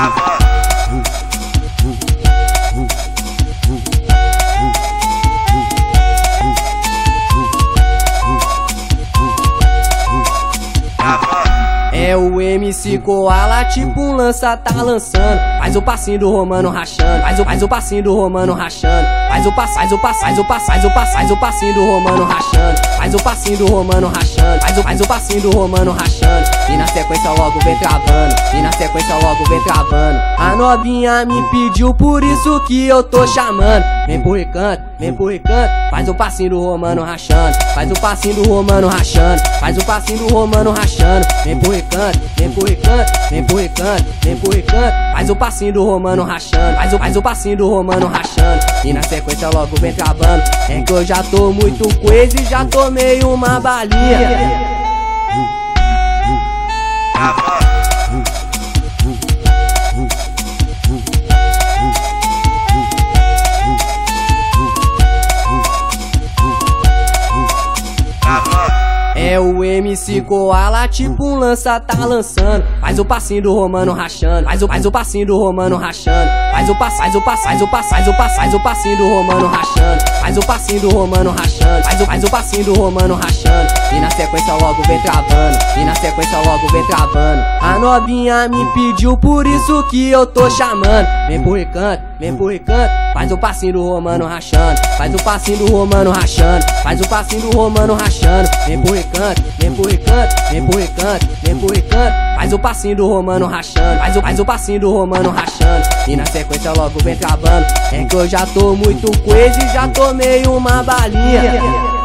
Bravo. É o MC Koala, tipo um lança tá lançando. Faz o passinho do Romano rachando. Faz o, faz o passinho do Romano rachando. Faz o passo, faz o passo, faz o passo, faz o passo, faz o passinho do Romano rachando. Faz o passinho do Romano rachando. Faz o, faz o passinho do Romano rachando. E na sequência logo vem travando. E na sequência logo vem travando. A novinha me pediu, por isso que eu tô chamando. Vem pro recanto, vem pro recanto. Faz o passinho do Romano rachando. Faz o passinho do Romano rachando. Faz o passinho do Romano rachando. Vem pro recanto, vem pro recanto, vem pro recanto, vem pro recanto. Faz o passinho do Romano rachando. Faz o, faz o passinho do Romano rachando. E na sequência logo vem travando. É que eu já tô muito coisa e já tomei uma balinha. O MC Koala, tipo um lança tá lançando. Faz o passinho do Romano rachando. Faz o, faz o passinho do Romano rachando. Faz o passo, faz o passo, faz o passo, faz o passo, faz o passinho do Romano rachando. Faz o passinho do Romano rachando. Faz o, faz o passinho do Romano rachando. E na sequência logo vem travando. E na sequência logo vem travando. A novinha me pediu, por isso que eu tô chamando. Vem pro recanto, vem pro recanto. Faz o passinho do Romano rachando. Faz o passinho do Romano rachando. Faz o passinho do Romano rachando. Vem pro recanto, vem pro recanto, vem pro recanto, vem pro recanto. Faz o passinho do Romano rachando. Faz o, faz o passinho do Romano rachando. E na sequência logo vem travando. É que eu já tô muito coisa e já tomei uma balinha.